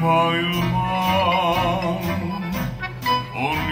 maailmaan on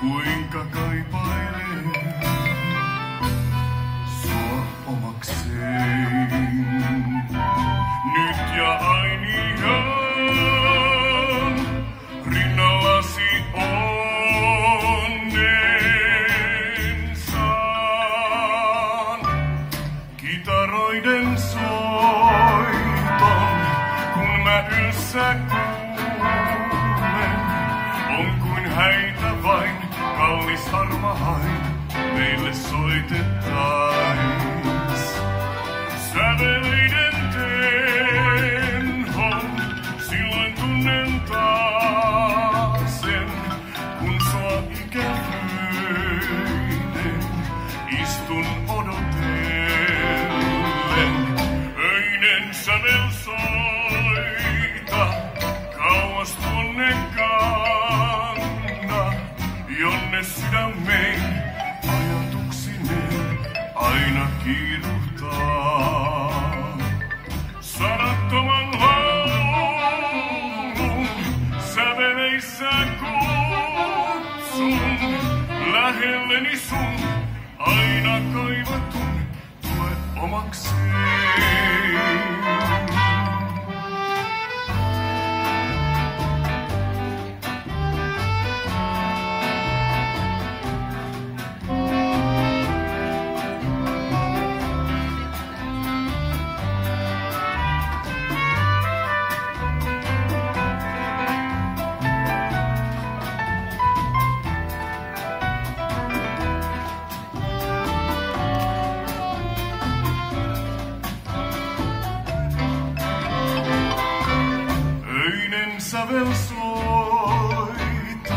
kuinka kaipailen sua omakseen. Nyt ja ainiaan rinnallasi onnen saan. Kitaroiden soiton, kun mä kuin häitä vain kallis harmahain meille soitettais. Säveleiden tenhon, silloin tunnen taasen, kutsun lähelleni sun aina kaivatun tule omakseen. Öinen sävel soita,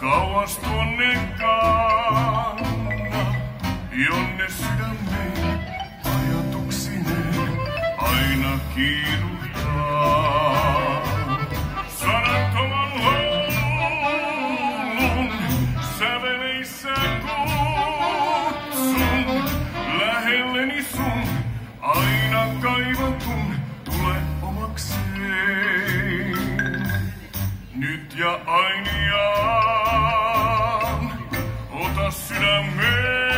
kauas tuonne kanna, jonne sydämeen ajatuksineen aina kiiruhtaa. Nyt ja aina ota sydämeen.